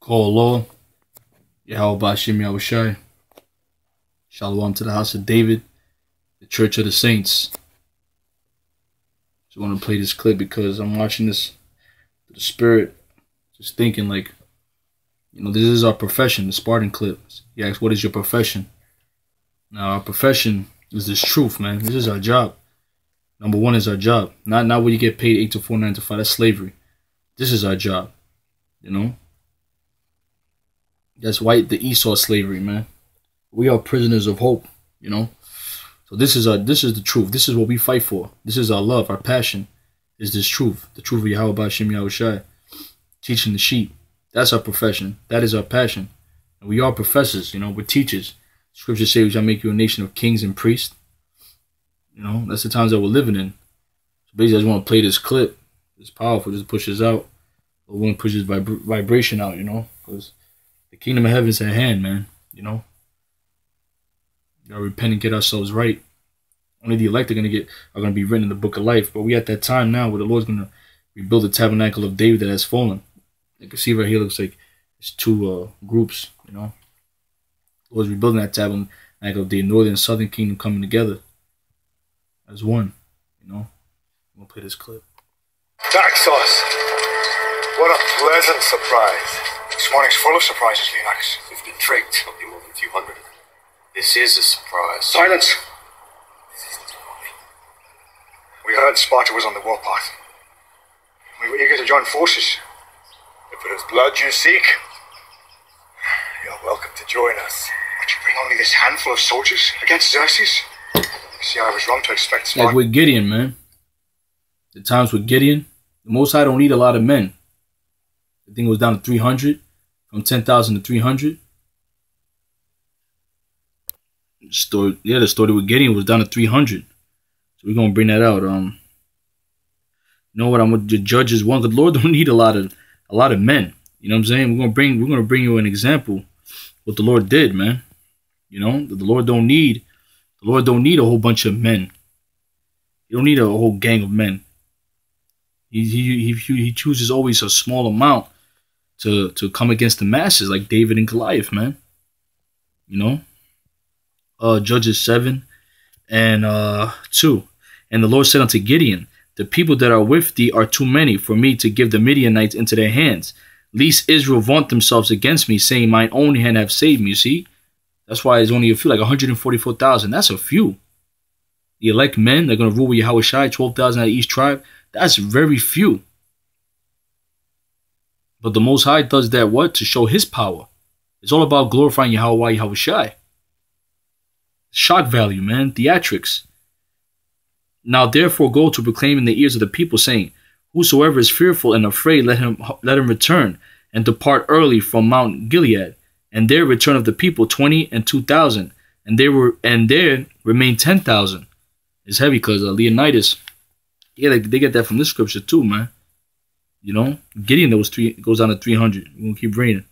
Call law. Yahweh Bashim Yahushai. Shalom to the house of David, the church of the saints. Just want to play this clip because I'm watching this, the spirit, just thinking like, you know, this is our profession, the Spartan clip. He asks, what is your profession? Now, our profession is this truth, man. This is our job. Number one is our job. Not not where you get paid 8 to 4, 9 to 5. That's slavery. This is our job. You know? That's white the Esau slavery, man. We are prisoners of hope, you know. So this is our this is the truth. This is what we fight for. This is our love, our passion. Is this truth? The truth of Yahweh Bashim Yahushai. Teaching the sheep. That's our profession. That is our passion. And we are professors, you know, we're teachers. Scripture says we shall make you a nation of kings and priests. You know, that's the times that we're living in. So basically, I just want to play this clip. It's powerful. Just pushes out. But we want to vibration out, you know, because the kingdom of heaven is at hand, man. You know, we gotta repent and get ourselves right. Only the elect are gonna get are gonna be written in the book of life. But we at that time now where the Lord's gonna rebuild the tabernacle of David that has fallen. You can see right here looks like it's two uh, groups, you know. The Lord's rebuilding that tabernacle of the northern and southern kingdom coming together as one, you know. I'm gonna play this clip. Daxos! What a pleasant surprise. This morning's full of surprises, Leonax. We've been tricked. Not be more than a few hundred. This is a surprise. Silence! This is not a body. We heard Sparta was on the warpath. We were eager to join forces. If it is blood you seek, you're welcome to join us. But you bring only this handful of soldiers against Xerxes? See, I was wrong to expect Sparta. Like with Gideon, man. The times with Gideon, the Most High don't need a lot of men. I think it was down to 300, from 10,000 to 300. Story, yeah, the story we're getting was down to 300. So we're gonna bring that out. Um, you know what? I'm with the judges one. The Lord don't need a lot of a lot of men. You know what I'm saying? We're gonna bring we're gonna bring you an example what the Lord did, man. You know, the Lord don't need the Lord don't need a whole bunch of men. You don't need a whole gang of men. He he he, he chooses always a small amount to to come against the masses, like David and Goliath, man. You know, uh, Judges seven and uh two, and the Lord said unto Gideon, The people that are with thee are too many for me to give the Midianites into their hands, lest Israel vaunt themselves against me, saying, Mine own hand have saved me. You see, that's why it's only a few, like one hundred and forty-four thousand. That's a few. The elect men, they're gonna rule with Yahweh Shai, twelve thousand of each tribe. That's very few. But the Most High does that what? To show his power. It's all about glorifying Yahweh Yahweh Shai. Shock value, man. Theatrics. Now therefore go to proclaim in the ears of the people, saying, Whosoever is fearful and afraid, let him let him return, and depart early from Mount Gilead. And there return of the people twenty and two thousand, and there were and there remain ten thousand. It's heavy because uh, Leonidas, yeah, they, they get that from this scripture too, man. You know, Gideon that was three goes down to three hundred. We're gonna keep reading.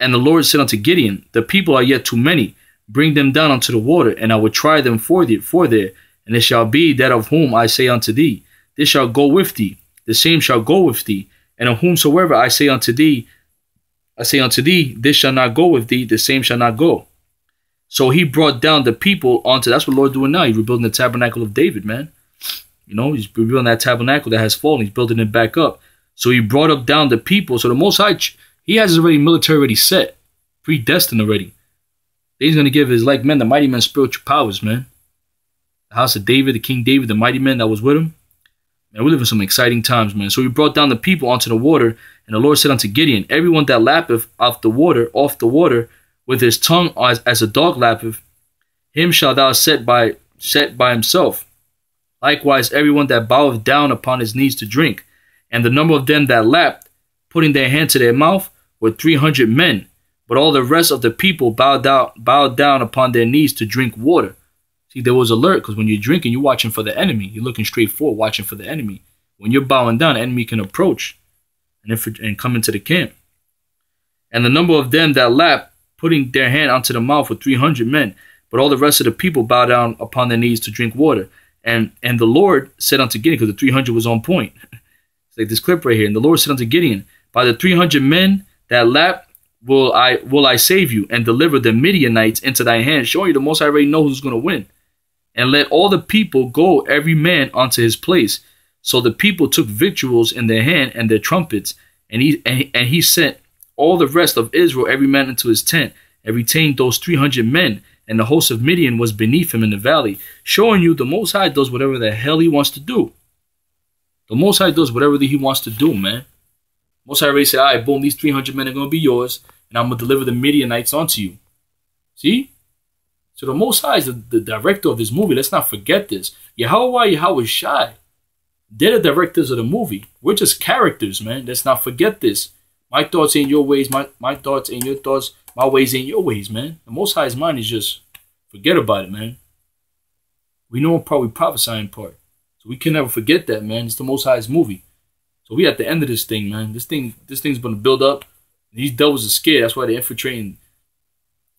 And the Lord said unto Gideon, The people are yet too many. Bring them down unto the water, and I will try them for thee, for there. And it shall be that of whom I say unto thee, This shall go with thee, the same shall go with thee. And of whomsoever I say unto thee, I say unto thee, This shall not go with thee, the same shall not go. So he brought down the people onto that's what Lord doing now. He's rebuilding the tabernacle of David, man. You know, he's rebuilding that tabernacle that has fallen. He's building it back up. So he brought up down the people. So the Most High, he has his already military already set, predestined already. He's going to give his like men, the mighty men, spiritual powers, man. The house of David, the King David, the mighty men that was with him. Man, we live in some exciting times, man. So he brought down the people onto the water, and the Lord said unto Gideon, Everyone that lappeth off the water, off the water, with his tongue as, as a dog lappeth, him shall thou set by set by himself. Likewise, everyone that boweth down upon his knees to drink, and the number of them that lapped, putting their hand to their mouth, were three hundred men. But all the rest of the people bowed down, bowed down upon their knees to drink water. See, there was alert because when you're drinking, you're watching for the enemy. You're looking straight forward, watching for the enemy. When you're bowing down, enemy can approach and, if, and come into the camp. And the number of them that lapped, putting their hand onto the mouth, were 300 men. But all the rest of the people bowed down upon their knees to drink water. And and the Lord said unto Gideon, because the 300 was on point. like this clip right here. And the Lord said unto Gideon, By the 300 men that lapped, will I will I save you and deliver the Midianites into thy hand, showing you the most I already know who's gonna win. And let all the people go every man unto his place. So the people took victuals in their hand and their trumpets, and he and, and he sent all the rest of Israel every man into his tent, and retained those three hundred men, and the host of Midian was beneath him in the valley, showing you the Most High does whatever the hell he wants to do. The Most High does whatever he wants to do, man. Most High already said, all right, boom, these 300 men are going to be yours, and I'm going to deliver the Midianites onto you. See? So the Most High is the, the director of this movie. Let's not forget this. Yahweh Yahweh Shai. They're the directors of the movie. We're just characters, man. Let's not forget this. My thoughts ain't your ways. My, my thoughts ain't your thoughts. My ways ain't your ways, man. The Most High's mind is just forget about it, man. We know I'm probably prophesying part. We can never forget that, man. It's the Most High's movie. So we at the end of this thing, man. This thing, this thing's gonna build up. These devils are scared. That's why they're infiltrating,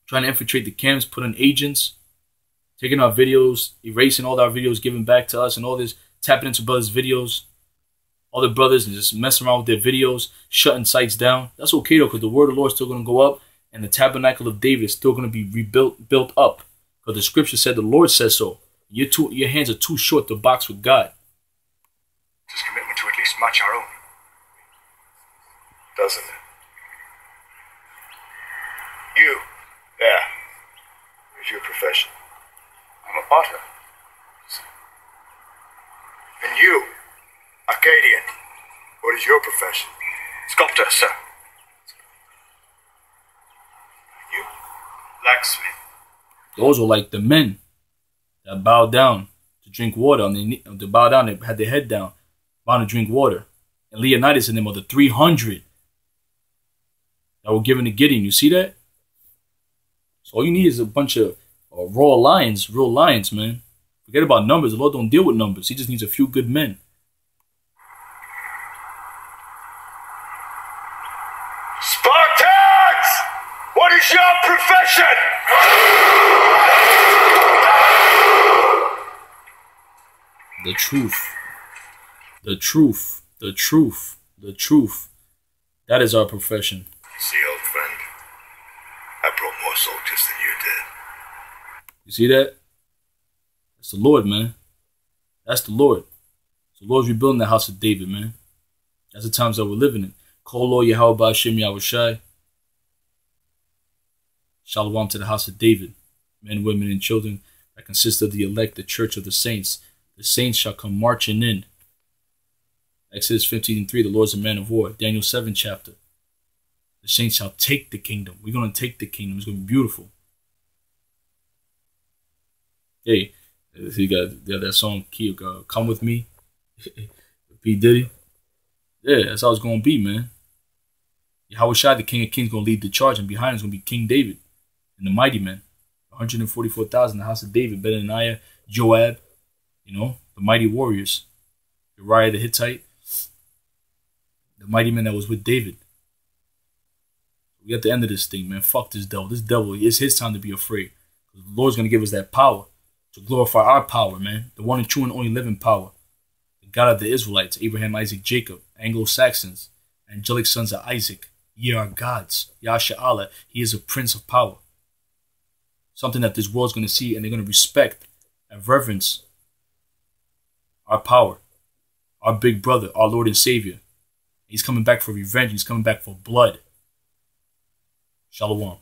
trying to infiltrate the camps, put in agents, taking our videos, erasing all our videos, giving back to us, and all this, tapping into brothers' videos. All the brothers and just messing around with their videos, shutting sites down. That's okay though, because the word of the Lord is still gonna go up, and the tabernacle of David is still gonna be rebuilt, built up. Because the scripture said the Lord says so. Your two, your hands are too short to box with God. His commitment to at least match our own. Doesn't it? You, there. What's your profession? I'm a potter. And you, Arcadian. What is your profession? Sculptor, sir. You? Blacksmith. Those were like the men that bowed down to drink water. On the, to bow down, they had their head down, bound to drink water. And Leonidas and them are the 300 that were given to Gideon. You see that? So all you need is a bunch of uh, raw lions, real lions, man. Forget about numbers. The Lord don't deal with numbers. He just needs a few good men. The truth. The truth. The truth. The truth. That is our profession. See, old friend, I brought more soldiers than you did. You see that? That's the Lord, man. That's the Lord. So the Lord's rebuilding the house of David, man. That's the times that we're living in. Call Lord Yahweh Ba'ashem Yahushai. Shalom to the house of David. Men, women, and children that consist of the elect, the church of the saints. The saints shall come marching in. Exodus 15 and 3, the Lord's a man of war. Daniel 7 chapter. The saints shall take the kingdom. We're going to take the kingdom. It's going to be beautiful. Hey, you got, that song, Come With Me, P. Diddy. Yeah, that's how it's going to be, man. Yahweh Shai, the King of Kings, going to lead the charge, and behind him is going to be King David and the mighty men. 144,000, the house of David, Benaiah, Joab, you know, the mighty warriors. Uriah the Hittite, the mighty man that was with David. We at the end of this thing, man. Fuck this devil. This devil, it's his time to be afraid. The Lord's going to give us that power to glorify our power, man. The one and true and only living power. The God of the Israelites, Abraham, Isaac, Jacob, Anglo Saxons, angelic sons of Isaac. Ye are gods. Yasha Allah, He is a prince of power. Something that this world's going to see and they're going to respect and reverence our power, our big brother, our Lord and Savior. He's coming back for revenge. He's coming back for blood. Shalom.